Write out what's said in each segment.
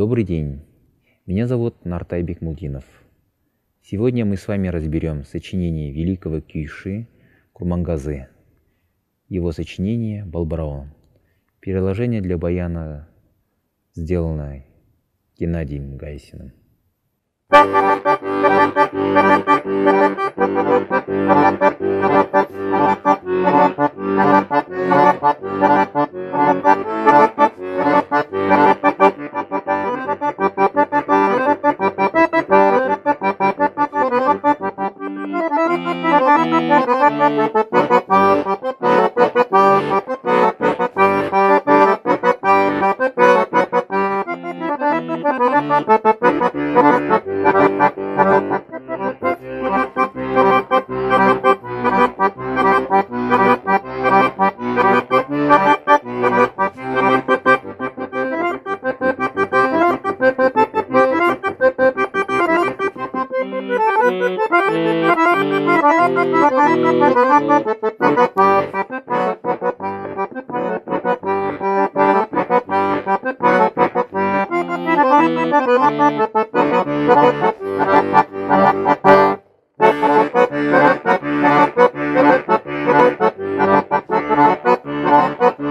Добрый день. Меня зовут Нартай Бекмулдинов. Сегодня мы с вами разберем сочинение великого Кюйши Курмангазы. Его сочинение «Балбараон». Переложение для баяна сделано Геннадием Гайсиным.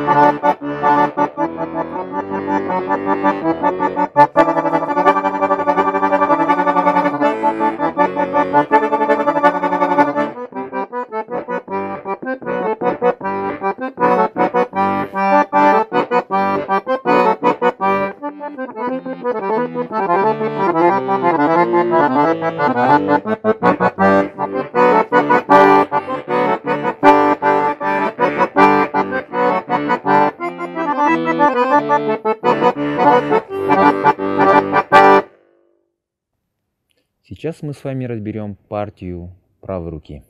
Thank you. Сейчас мы с вами разберем партию правой руки.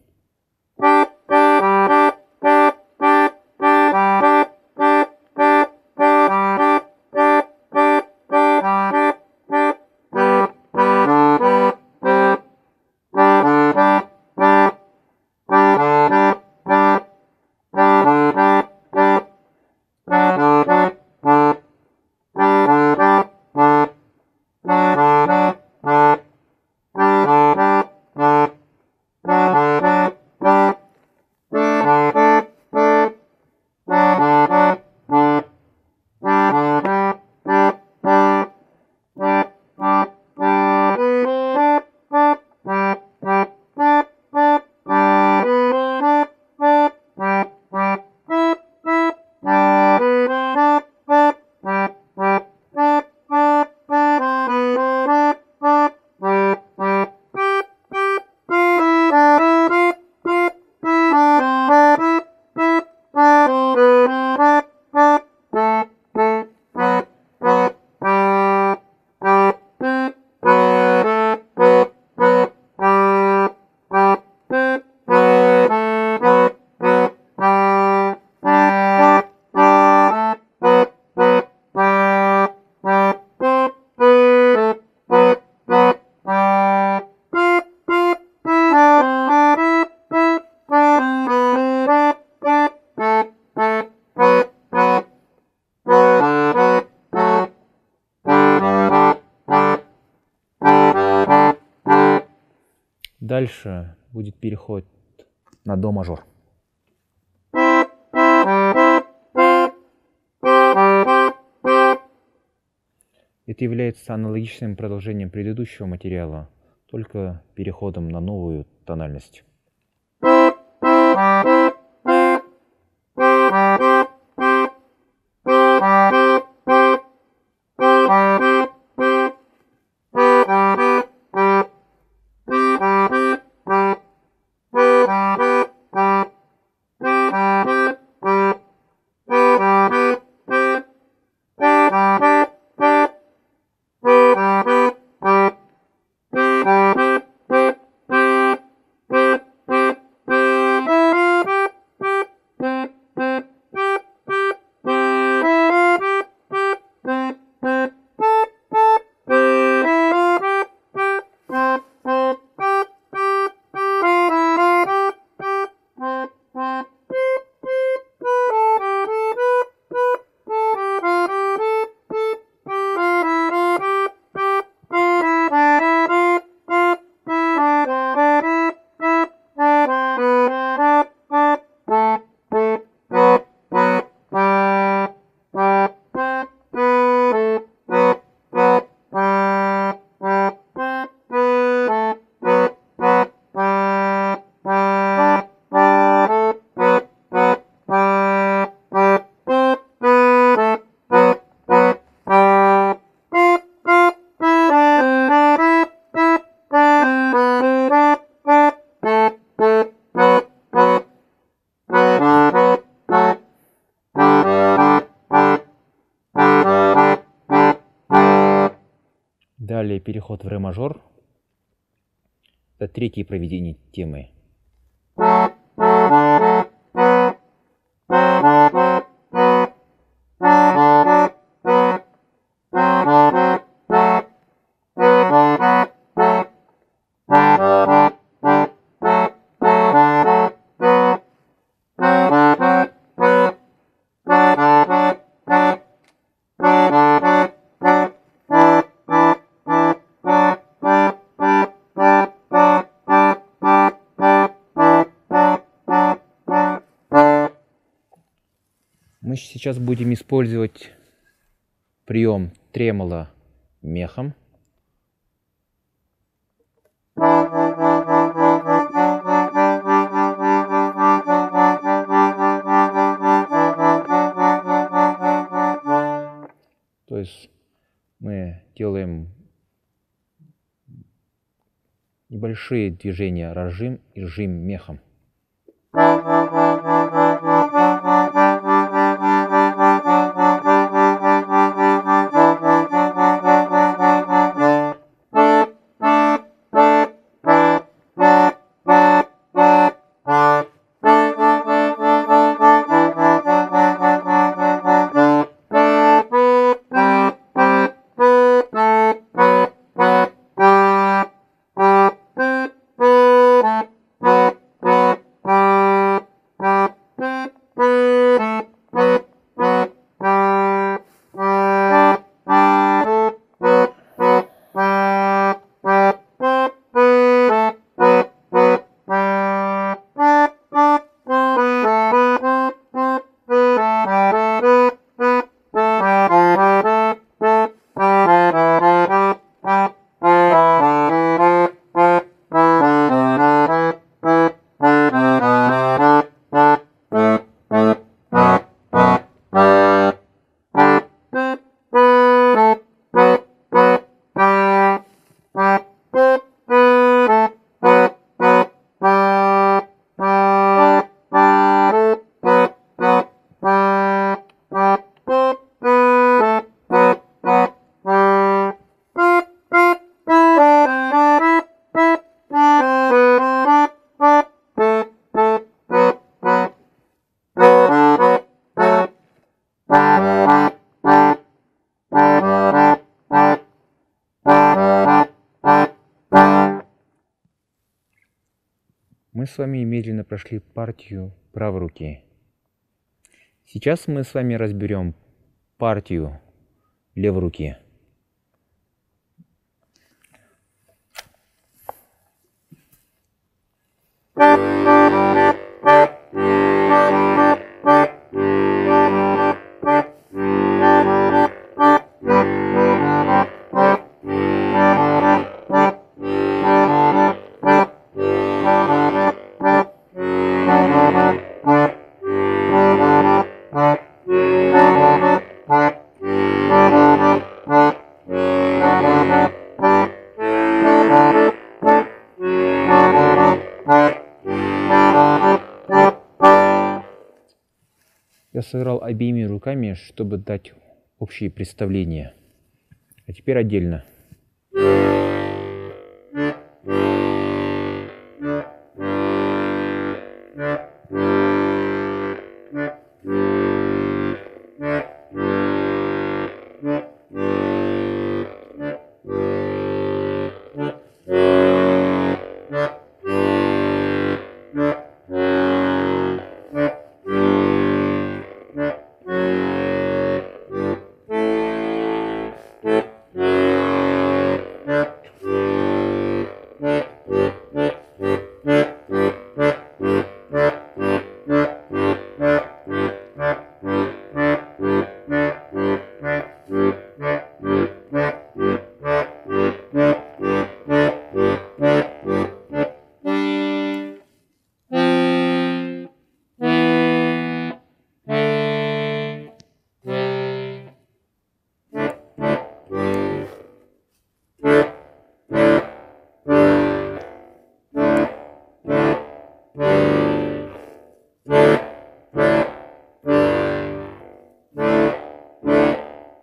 Дальше будет переход на до мажор. Это является аналогичным продолжением предыдущего материала, только переходом на новую тональность. Далее переход в ре мажор. Это третье проведение темы. Сейчас будем использовать прием тремоло мехом. То есть мы делаем небольшие движения разжим и жим мехом. Мы с вами медленно прошли партию правой руки. Сейчас мы с вами разберем партию левой руки. Я сыграл обеими руками, чтобы дать общее представление. А теперь отдельно.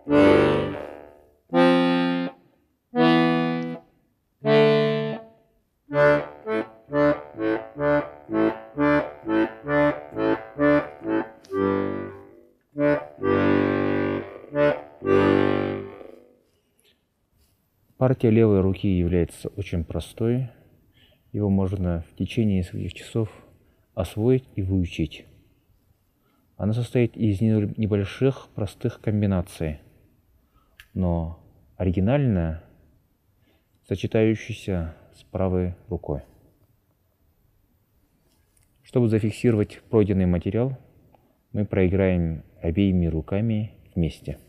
Партия левой руки является очень простой. Его можно в течение нескольких часов освоить и выучить. Она состоит из небольших простых комбинаций – но оригинальная, сочетающаяся с правой рукой. Чтобы зафиксировать пройденный материал, мы проиграем обеими руками вместе.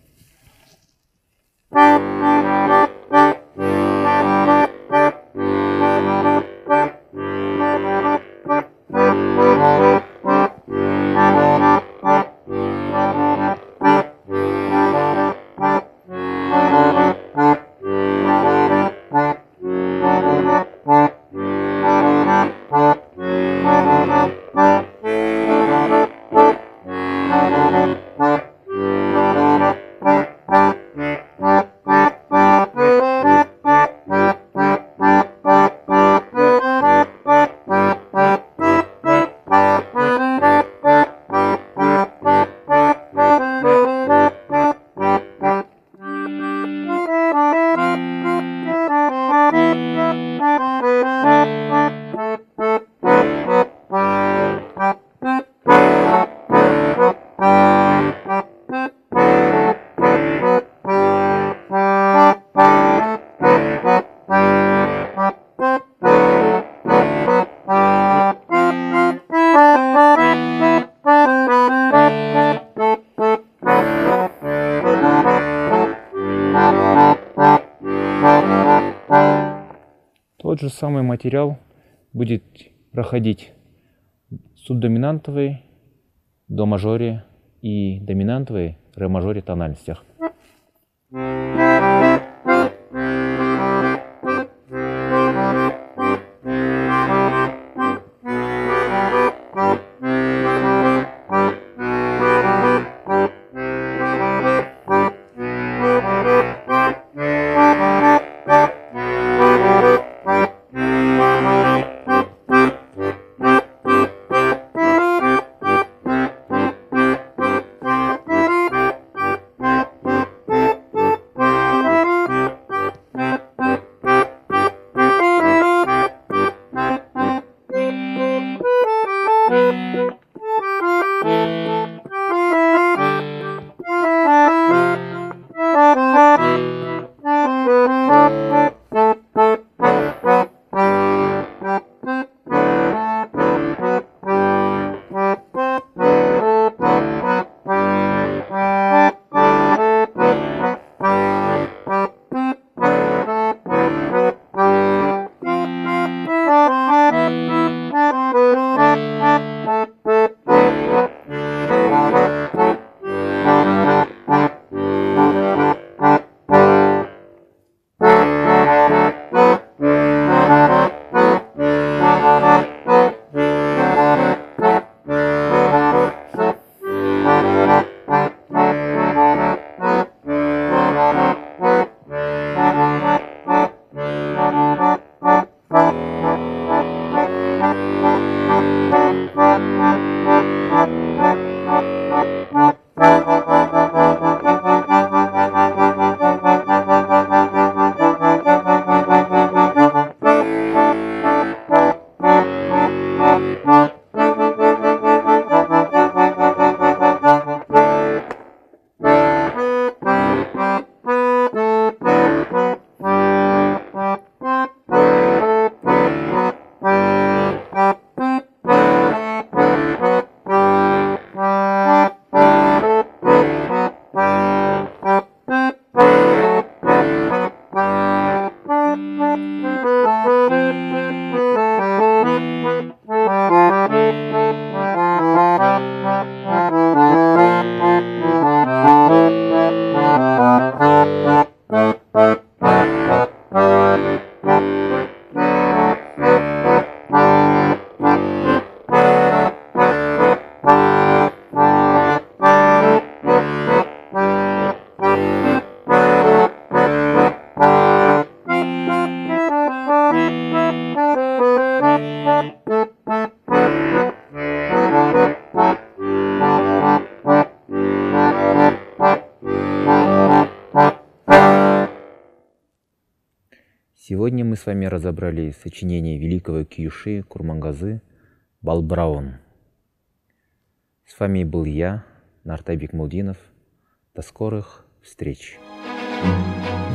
Тот же самый материал будет проходить субдоминантовой, до мажоре и доминантовой, ре мажоре тональностях. Сегодня мы вами разобрали сочинение великого Киюши Курмангазы «Балбраун». С вами был я, Нартайбек Мулдинов. До скорых встреч! thank you